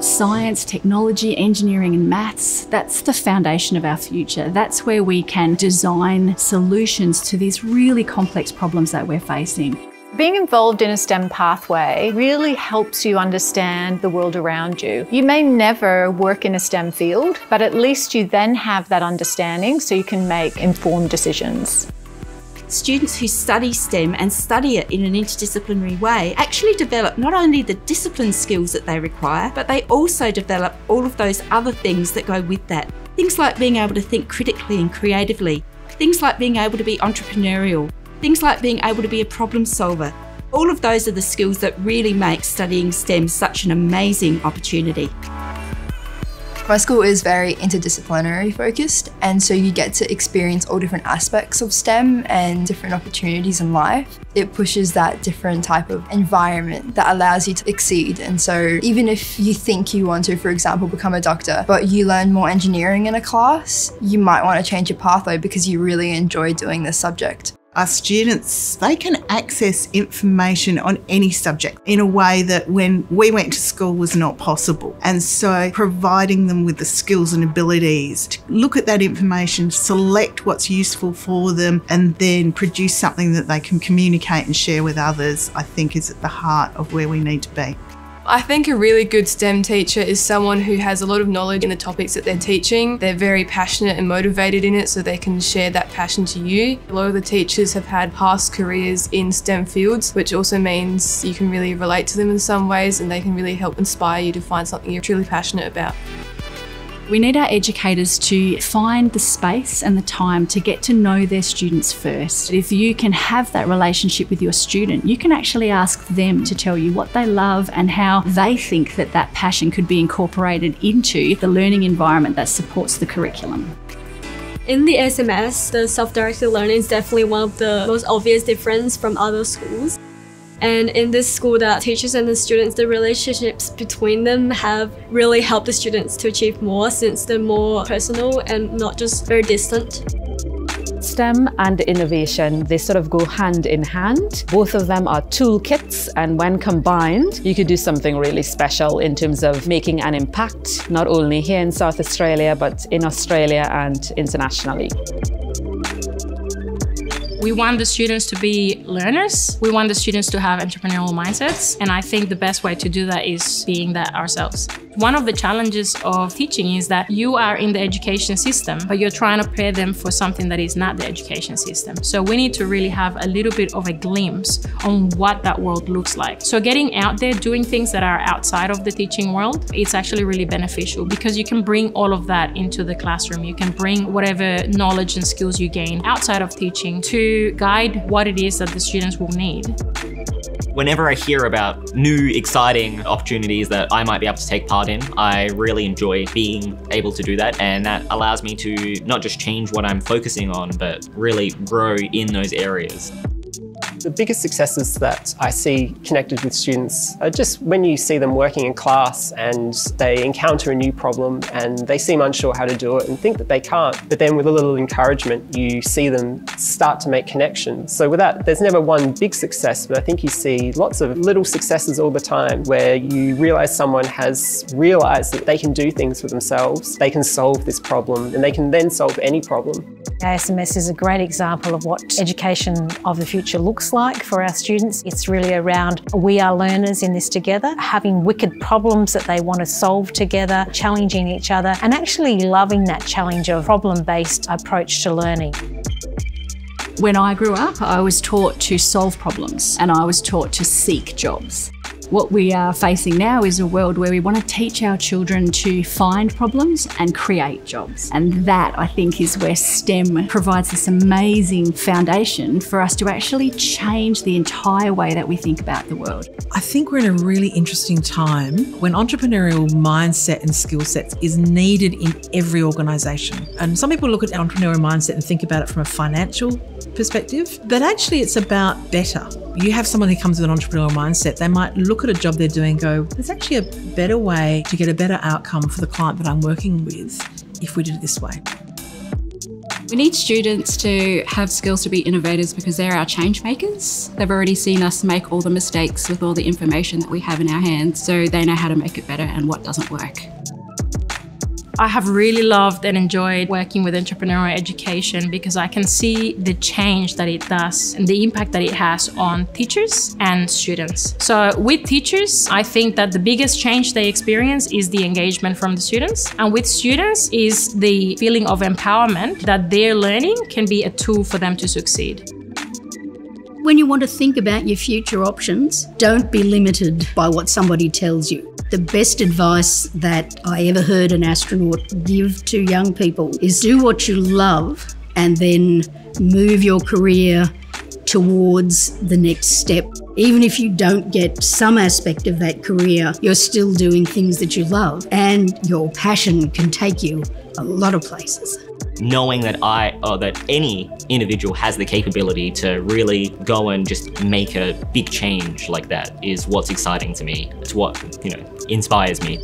Science, technology, engineering, and maths, that's the foundation of our future. That's where we can design solutions to these really complex problems that we're facing. Being involved in a STEM pathway really helps you understand the world around you. You may never work in a STEM field, but at least you then have that understanding so you can make informed decisions. Students who study STEM and study it in an interdisciplinary way actually develop not only the discipline skills that they require, but they also develop all of those other things that go with that. Things like being able to think critically and creatively, things like being able to be entrepreneurial, Things like being able to be a problem solver. All of those are the skills that really make studying STEM such an amazing opportunity. My school is very interdisciplinary focused, and so you get to experience all different aspects of STEM and different opportunities in life. It pushes that different type of environment that allows you to exceed. And so, even if you think you want to, for example, become a doctor, but you learn more engineering in a class, you might want to change your pathway because you really enjoy doing this subject. Our students, they can access information on any subject in a way that when we went to school was not possible. And so providing them with the skills and abilities to look at that information, select what's useful for them, and then produce something that they can communicate and share with others, I think is at the heart of where we need to be. I think a really good STEM teacher is someone who has a lot of knowledge in the topics that they're teaching. They're very passionate and motivated in it so they can share that passion to you. A lot of the teachers have had past careers in STEM fields, which also means you can really relate to them in some ways and they can really help inspire you to find something you're truly passionate about. We need our educators to find the space and the time to get to know their students first. If you can have that relationship with your student, you can actually ask them to tell you what they love and how they think that that passion could be incorporated into the learning environment that supports the curriculum. In the ASMS, the self-directed learning is definitely one of the most obvious difference from other schools. And in this school, the teachers and the students, the relationships between them have really helped the students to achieve more since they're more personal and not just very distant. STEM and innovation, they sort of go hand in hand. Both of them are toolkits, and when combined, you could do something really special in terms of making an impact, not only here in South Australia, but in Australia and internationally. We want the students to be learners. We want the students to have entrepreneurial mindsets. And I think the best way to do that is being that ourselves. One of the challenges of teaching is that you are in the education system, but you're trying to prepare them for something that is not the education system. So we need to really have a little bit of a glimpse on what that world looks like. So getting out there, doing things that are outside of the teaching world, it's actually really beneficial because you can bring all of that into the classroom. You can bring whatever knowledge and skills you gain outside of teaching to guide what it is that the students will need. Whenever I hear about new, exciting opportunities that I might be able to take part in, I really enjoy being able to do that. And that allows me to not just change what I'm focusing on, but really grow in those areas. The biggest successes that I see connected with students are just when you see them working in class and they encounter a new problem and they seem unsure how to do it and think that they can't. But then with a little encouragement, you see them start to make connections. So with that, there's never one big success, but I think you see lots of little successes all the time where you realize someone has realized that they can do things for themselves, they can solve this problem, and they can then solve any problem. ASMS is a great example of what education of the future looks like for our students. It's really around we are learners in this together, having wicked problems that they want to solve together, challenging each other, and actually loving that challenge of problem-based approach to learning. When I grew up, I was taught to solve problems and I was taught to seek jobs. What we are facing now is a world where we want to teach our children to find problems and create jobs. And that, I think, is where STEM provides this amazing foundation for us to actually change the entire way that we think about the world. I think we're in a really interesting time when entrepreneurial mindset and skill sets is needed in every organisation. And some people look at entrepreneurial mindset and think about it from a financial perspective, but actually it's about better. You have someone who comes with an entrepreneurial mindset, they might look at a job they're doing and go, there's actually a better way to get a better outcome for the client that I'm working with if we did it this way. We need students to have skills to be innovators because they're our change makers. They've already seen us make all the mistakes with all the information that we have in our hands, so they know how to make it better and what doesn't work. I have really loved and enjoyed working with entrepreneurial education because I can see the change that it does and the impact that it has on teachers and students. So with teachers, I think that the biggest change they experience is the engagement from the students. And with students is the feeling of empowerment that their learning can be a tool for them to succeed. When you want to think about your future options, don't be limited by what somebody tells you. The best advice that I ever heard an astronaut give to young people is do what you love and then move your career towards the next step. Even if you don't get some aspect of that career, you're still doing things that you love, and your passion can take you a lot of places knowing that I or that any individual has the capability to really go and just make a big change like that is what's exciting to me. It's what, you know, inspires me.